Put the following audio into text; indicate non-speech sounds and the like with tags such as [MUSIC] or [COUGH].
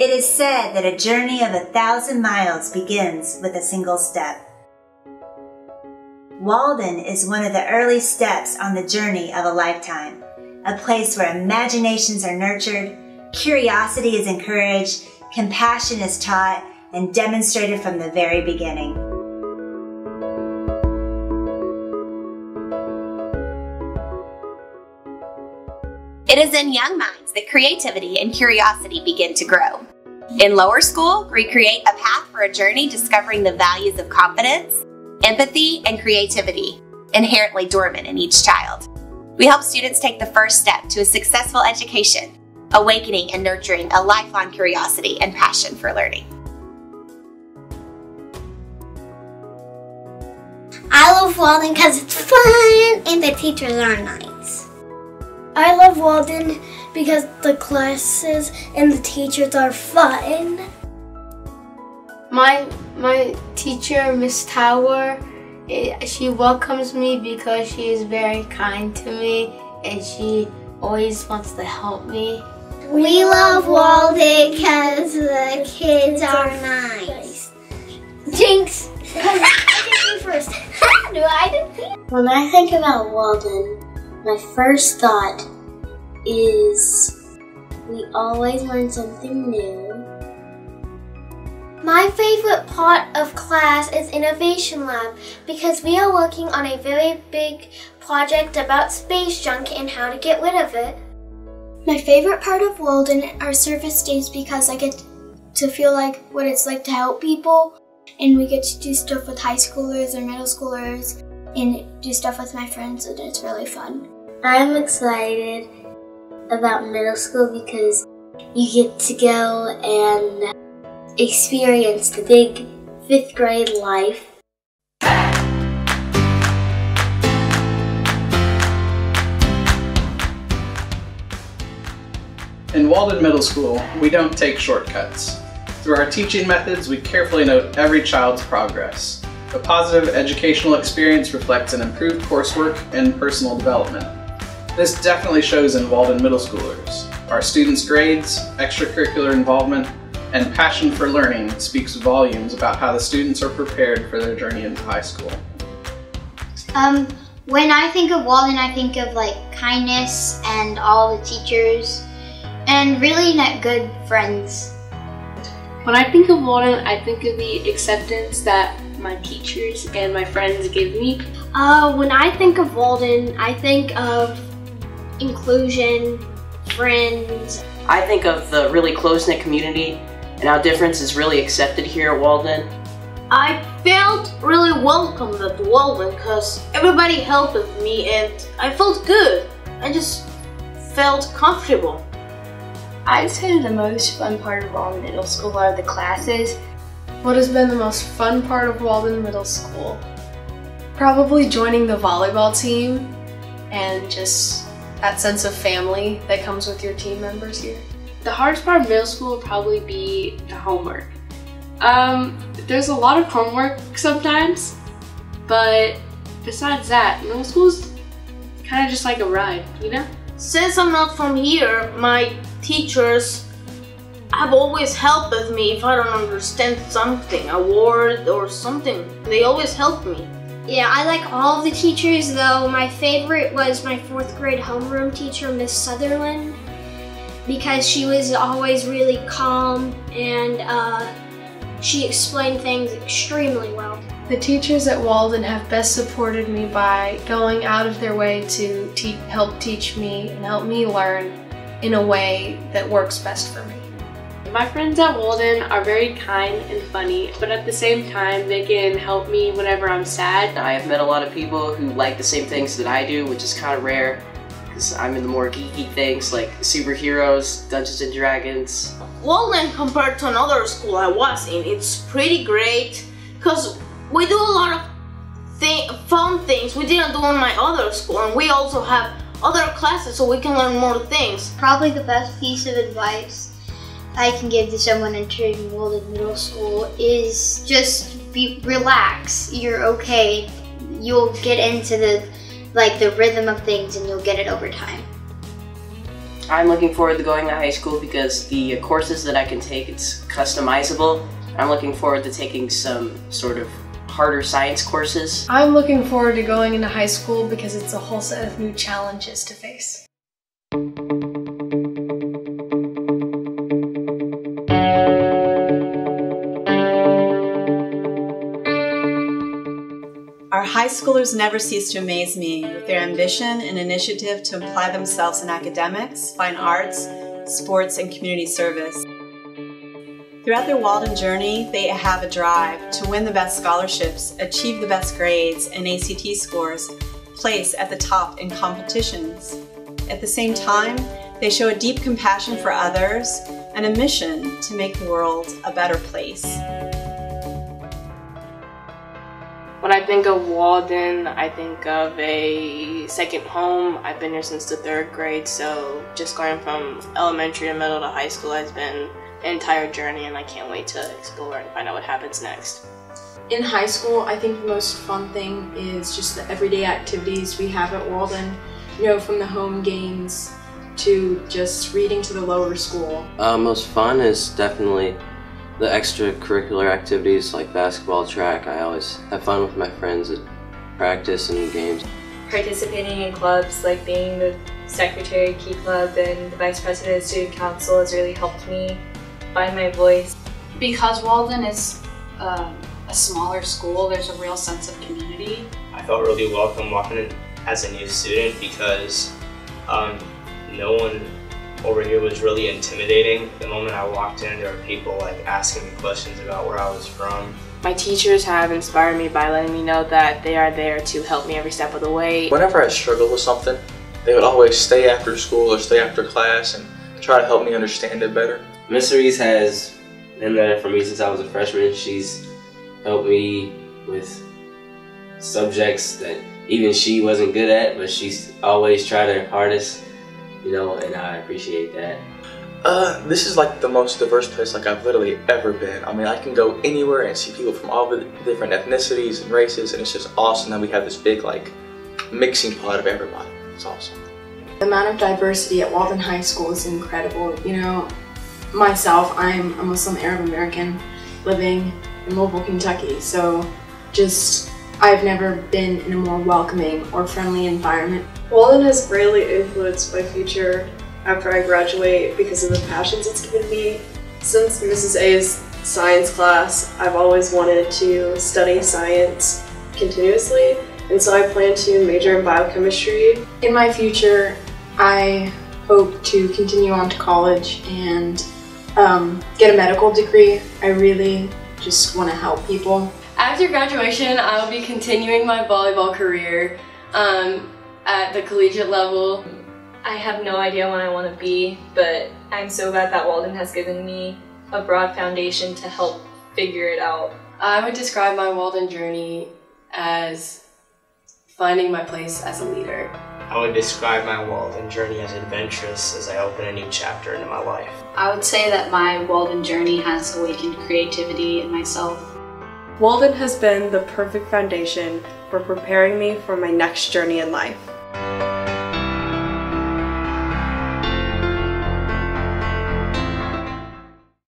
It is said that a journey of a thousand miles begins with a single step. Walden is one of the early steps on the journey of a lifetime, a place where imaginations are nurtured, curiosity is encouraged, compassion is taught, and demonstrated from the very beginning. It is in young minds that creativity and curiosity begin to grow. In lower school, we create a path for a journey discovering the values of confidence, empathy, and creativity inherently dormant in each child. We help students take the first step to a successful education, awakening and nurturing a lifelong curiosity and passion for learning. I love Walden because it's fun and the teachers are nice. I love Walden because the classes and the teachers are fun. My my teacher, Miss Tower, eh, she welcomes me because she is very kind to me and she always wants to help me. We love Walden because the kids are nice. Jinx! [LAUGHS] I did first. [LAUGHS] no, I didn't. When I think about Walden, my first thought is we always learn something new. My favorite part of class is Innovation Lab because we are working on a very big project about space junk and how to get rid of it. My favorite part of Walden are service days because I get to feel like what it's like to help people and we get to do stuff with high schoolers or middle schoolers and do stuff with my friends and it's really fun. I'm excited about middle school because you get to go and experience the big fifth grade life. In Walden Middle School, we don't take shortcuts. Through our teaching methods, we carefully note every child's progress. A positive educational experience reflects an improved coursework and personal development. This definitely shows in Walden Middle Schoolers. Our students' grades, extracurricular involvement, and passion for learning speaks volumes about how the students are prepared for their journey into high school. Um, when I think of Walden, I think of like kindness and all the teachers and really not good friends. When I think of Walden, I think of the acceptance that my teachers and my friends give me. Uh, when I think of Walden, I think of inclusion, friends. I think of the really close-knit community and how difference is really accepted here at Walden. I felt really welcomed at Walden because everybody helped me and I felt good. I just felt comfortable. I'd say the most fun part of Walden Middle School are the classes. What has been the most fun part of Walden Middle School? Probably joining the volleyball team and just that sense of family that comes with your team members here. The hardest part of middle school would probably be the homework. Um, there's a lot of homework sometimes, but besides that, middle school's kind of just like a ride, you know? Since I'm not from here, my teachers have always helped me if I don't understand something, a word or something. They always help me. Yeah, I like all of the teachers, though my favorite was my fourth grade homeroom teacher, Miss Sutherland, because she was always really calm and uh, she explained things extremely well. The teachers at Walden have best supported me by going out of their way to te help teach me and help me learn in a way that works best for me. My friends at Walden are very kind and funny, but at the same time, they can help me whenever I'm sad. I have met a lot of people who like the same things that I do, which is kind of rare because I'm in the more geeky things like superheroes, Dungeons and Dragons. Walden compared to another school I was in, it's pretty great because we do a lot of th fun things we didn't do in my other school and we also have other classes so we can learn more things. Probably the best piece of advice I can give to someone entering Walden Middle School is just be relax. You're okay. You'll get into the like the rhythm of things and you'll get it over time. I'm looking forward to going to high school because the courses that I can take, it's customizable. I'm looking forward to taking some sort of harder science courses. I'm looking forward to going into high school because it's a whole set of new challenges to face. High schoolers never cease to amaze me with their ambition and initiative to apply themselves in academics, fine arts, sports, and community service. Throughout their Walden journey, they have a drive to win the best scholarships, achieve the best grades and ACT scores, place at the top in competitions. At the same time, they show a deep compassion for others and a mission to make the world a better place. When I think of Walden, I think of a second home. I've been here since the third grade, so just going from elementary to middle to high school has been an entire journey and I can't wait to explore and find out what happens next. In high school, I think the most fun thing is just the everyday activities we have at Walden, you know, from the home games to just reading to the lower school. Uh, most fun is definitely the extracurricular activities like basketball, track. I always have fun with my friends at practice and games. Participating in clubs like being the secretary of key club and the vice president of student council has really helped me find my voice. Because Walden is um, a smaller school, there's a real sense of community. I felt really welcome walking in as a new student because um, no one over here was really intimidating. The moment I walked in, there were people like asking me questions about where I was from. My teachers have inspired me by letting me know that they are there to help me every step of the way. Whenever I struggled with something, they would always stay after school or stay after class and try to help me understand it better. Miss Reese has been there for me since I was a freshman. She's helped me with subjects that even she wasn't good at, but she's always tried her hardest, you know, and I appreciate that. Uh, this is like the most diverse place like I've literally ever been. I mean, I can go anywhere and see people from all the different ethnicities and races, and it's just awesome that we have this big like mixing pot of everybody. It's awesome. The amount of diversity at Walden High School is incredible. You know, myself, I'm a Muslim Arab American living in Louisville, Kentucky, so just I've never been in a more welcoming or friendly environment. Walden has greatly influenced my future after I graduate because of the passions it's given me. Since Mrs. A's science class, I've always wanted to study science continuously, and so I plan to major in biochemistry. In my future, I hope to continue on to college and um, get a medical degree. I really just want to help people. After graduation, I'll be continuing my volleyball career um, at the collegiate level. I have no idea what I want to be, but I'm so glad that Walden has given me a broad foundation to help figure it out. I would describe my Walden journey as finding my place as a leader. I would describe my Walden journey as adventurous as I open a new chapter into my life. I would say that my Walden journey has awakened creativity in myself. Walden has been the perfect foundation for preparing me for my next journey in life.